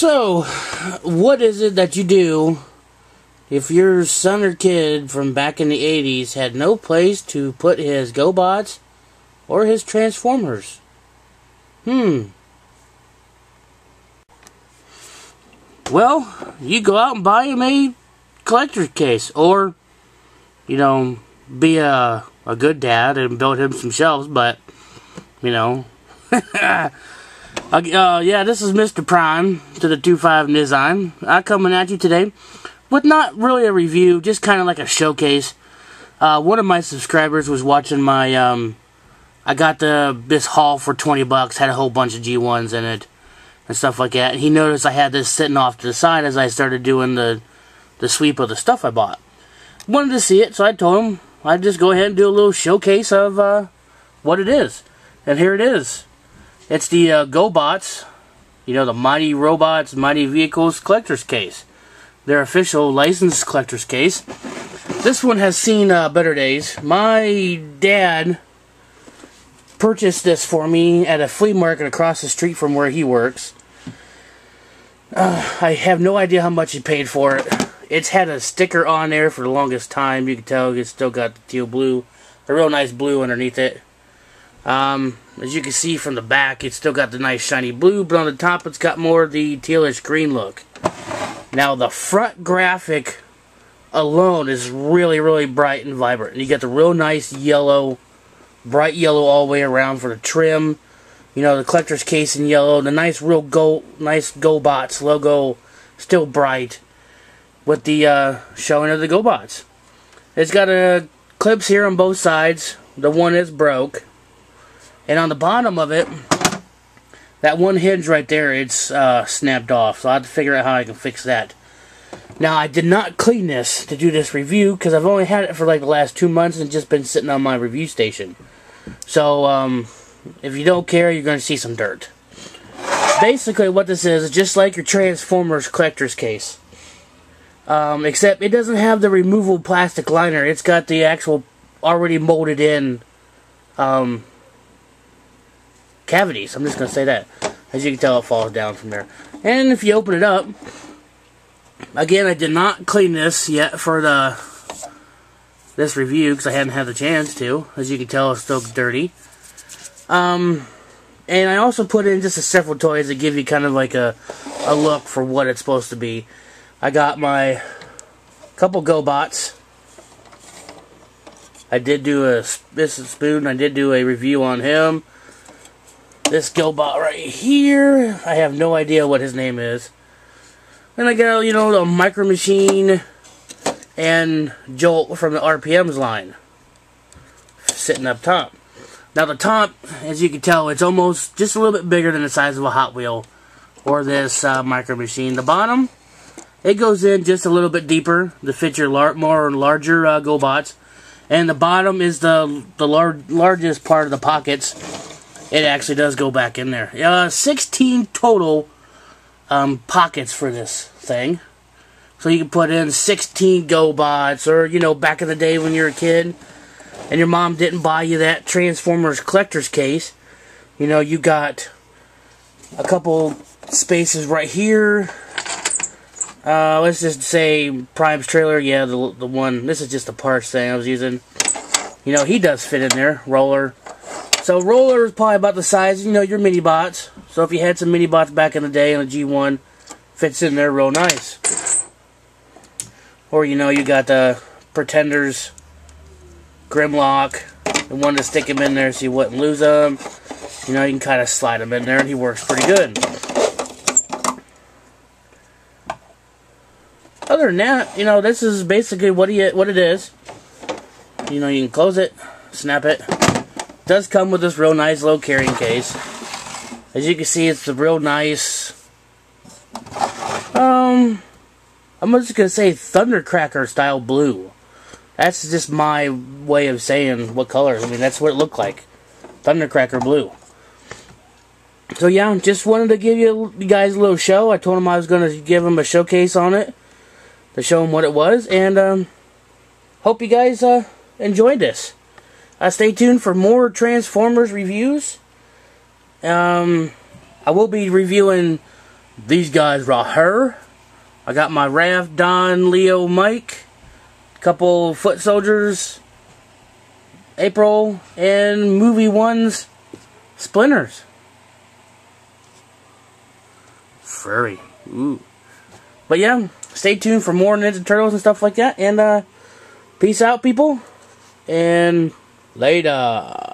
So, what is it that you do if your son or kid from back in the 80s had no place to put his GoBots or his Transformers? Hmm. Well, you go out and buy him a collector's case, or, you know, be a, a good dad and build him some shelves, but, you know. uh, yeah, this is Mr. Prime to the 25 Design. I'm coming at you today with not really a review, just kind of like a showcase. Uh, one of my subscribers was watching my, um, I got the this haul for 20 bucks, had a whole bunch of G1s in it and stuff like that. And he noticed I had this sitting off to the side as I started doing the the sweep of the stuff I bought. Wanted to see it, so I told him I'd just go ahead and do a little showcase of uh, what it is. And here it is. It's the uh, GoBots, you know, the Mighty Robots, Mighty Vehicles collector's case. Their official licensed collector's case. This one has seen uh, better days. My dad purchased this for me at a flea market across the street from where he works. Uh, I have no idea how much he paid for it. It's had a sticker on there for the longest time. You can tell it's still got the teal blue, a real nice blue underneath it. Um, as you can see from the back, it's still got the nice shiny blue, but on the top it's got more of the tealish green look. Now the front graphic alone is really, really bright and vibrant. You get the real nice yellow, bright yellow all the way around for the trim. You know, the collector's case in yellow, the nice real go, nice GoBots logo, still bright with the uh, showing of the GoBots. It's got a clips here on both sides. The one is broke. And on the bottom of it, that one hinge right there, it's uh, snapped off. So I have to figure out how I can fix that. Now, I did not clean this to do this review because I've only had it for like the last two months and just been sitting on my review station. So, um, if you don't care, you're going to see some dirt. Basically, what this is, is just like your Transformers collector's case. Um, except it doesn't have the removable plastic liner. It's got the actual already molded in um, cavities. I'm just going to say that. As you can tell, it falls down from there. And if you open it up, again, I did not clean this yet for the this review because I hadn't had the chance to. As you can tell, it's still dirty. Um, and I also put in just a several toys that give you kind of like a, a look for what it's supposed to be. I got my couple GoBots. I did do a this is Spoon. I did do a review on him. This GoBot right here. I have no idea what his name is. Then I got you know the Micro Machine and Jolt from the RPMs line sitting up top. Now the top, as you can tell, it's almost just a little bit bigger than the size of a Hot Wheel or this uh, Micro Machine. The bottom it goes in just a little bit deeper to fit your lar more larger uh, GoBots. And the bottom is the the lar largest part of the pockets. It actually does go back in there. Uh, 16 total um, pockets for this thing. So you can put in 16 GoBots, or, you know, back in the day when you were a kid, and your mom didn't buy you that Transformers collector's case, you know, you got a couple spaces right here, uh, let's just say Prime's trailer. Yeah, the the one. This is just the parts thing I was using. You know, he does fit in there. Roller. So roller is probably about the size. You know, your mini bots. So if you had some mini bots back in the day on a G1, fits in there real nice. Or you know, you got the Pretenders, Grimlock, and one to stick him in there so you wouldn't lose them. You know, you can kind of slide him in there, and he works pretty good. other than that, you know, this is basically what he what it is. You know, you can close it, snap it. Does come with this real nice little carrying case. As you can see, it's a real nice. Um, I'm just gonna say Thundercracker style blue. That's just my way of saying what color. I mean, that's what it looked like. Thundercracker blue. So yeah, just wanted to give you, you guys a little show. I told him I was going to give him a showcase on it to show him what it was. And um, hope you guys uh, enjoyed this. Uh, stay tuned for more Transformers reviews. Um, I will be reviewing these guys right here. I got my Raph, Don, Leo, Mike, couple foot soldiers, April, and movie ones, splinters. Furry. Ooh. But yeah, stay tuned for more Ninja Turtles and stuff like that. And uh, peace out, people. And later.